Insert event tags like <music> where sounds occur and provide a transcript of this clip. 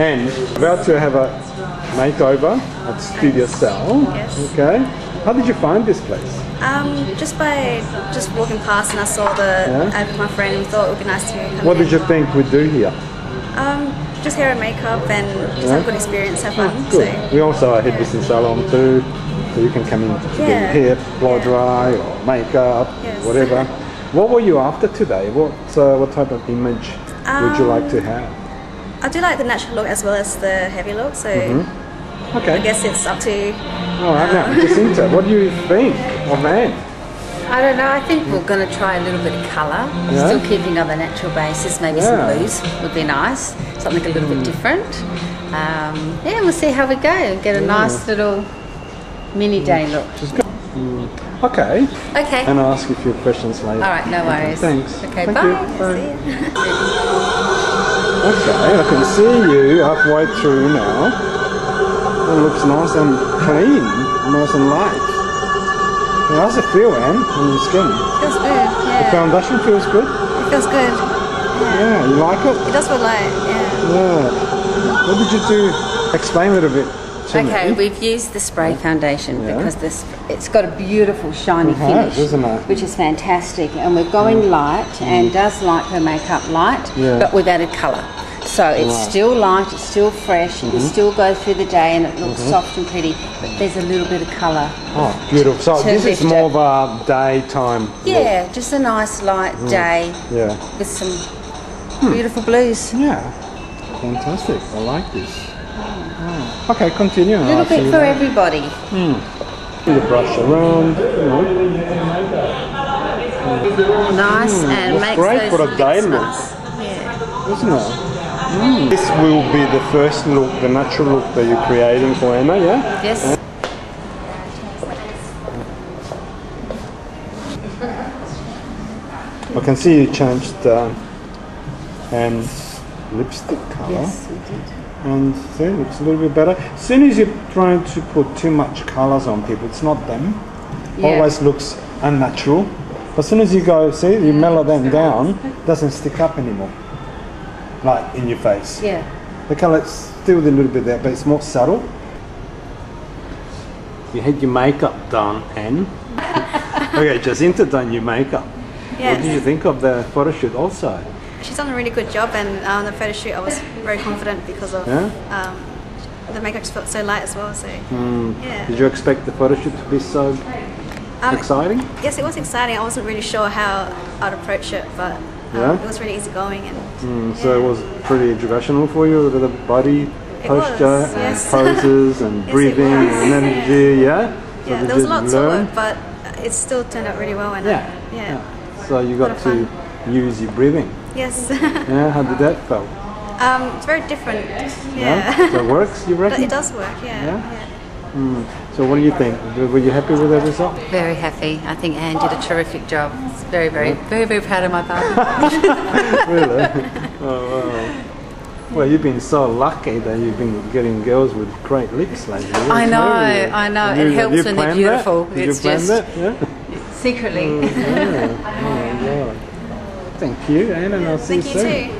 And about to have a makeover at Studio Sal. Yes. Okay. How did you find this place? Um, just by just walking past and I saw the Yeah. ad with my friend and thought it would be nice to come What did you think we'd do here? Um, just hair and makeup and just have a good experience, have fun. Good. So, We also have a hairdressing salon too, so you can come in to Yeah. get hair blow Yeah. dry or makeup, Yes. whatever. what were you after today? What uh, what type of image would you like to Um, have? I do like the natural look as well as the heavy look. So Okay. I guess it's up to All right, now Jacinta, what do you think of Anne? I don't know. I think we're going to try a little bit of colour, Yeah. still keeping on the natural basis. Maybe Yeah. some blues would be nice. Something a little bit different. Um, yeah, we'll see how we go. Get a nice little mini day look. Just go. Mm, Okay. Okay. And I'll ask you a few questions later. All right. No worries. Thanks. Okay. Thank bye. you. Bye. <laughs> Okay, I can see you halfway through now. It looks nice and clean, nice and light. Yeah, How's it feel, Anne, on your skin? feels good. yeah. The foundation feels good? it feels good. Yeah, you like it? It does feel light. Yeah. Yeah. What did you do? Explain a little bit Okay, we've used the spray foundation Yeah. because this it's got a beautiful shiny It has, finish, which is fantastic. And we're going light, and does like her makeup light, Mm. Yeah. but we've added colour. So it's Right. Still light, it's still fresh, you still go through the day, and it looks soft and pretty. But there's a little bit of colour. Oh, beautiful. So this is more of a daytime look. Yeah, just a nice light Mm. day Yeah. with some Hmm. beautiful blues. Yeah. Fantastic. I like this. Okay, continue. A little bit for everybody. You brush around, you know. Nice and looks makes great those for a day look. nice. Yeah. isn't it? Mm. This will be the first look, the natural look that you're creating for Emma, yeah? Yes. I can see you changed uh, Anne's lipstick colour. Yes, we did. And see, it looks a little bit better. As soon as you're trying to put too much colours on people, it's not them. Yeah. Always looks unnatural. But as soon as you go, see, you mellow them down, it doesn't stick up anymore. Like in your face. Yeah. The colour's still a little bit there, but it's more subtle. You had your makeup done, Anne. <laughs> okay, Jacinta done your makeup. What did you think of the photo shoot also? She's done a really good job, and on the photo shoot, I was very confident because of Yeah? um, the makeup just felt so light as well. So yeah. Did you expect the photo shoot to be so Um, exciting? Yes, it was exciting. I wasn't really sure how I'd approach it, but um, Yeah? it was really easygoing and Mm, so it was pretty educational for you with the body It posture was, and yes. poses and <laughs> Yes, breathing and <laughs> energy, yeah? So yeah, there was a you lot to it, but it still turned out really well. And Yeah. uh, yeah. So you got to use your breathing. Yes. <laughs> Yeah, how did that feel? um, it's very different. Yeah. So it works, you <laughs> But reckon? it does work. Yeah. Yeah? yeah. So what do you think? Were you happy with the result? Very happy. I think Anne did a terrific job. It's very, very, very, very proud of my partner. <laughs> really? Oh, wow. Well, you've been so lucky that you've been getting girls with great lips lately. I know, really- I know. Have It helps you when they're planned that? beautiful. Did It's you plan just- that? Yeah. Secretly. yeah. Oh, my God. Thank you, Anne, and I'll see Thank you you soon. too.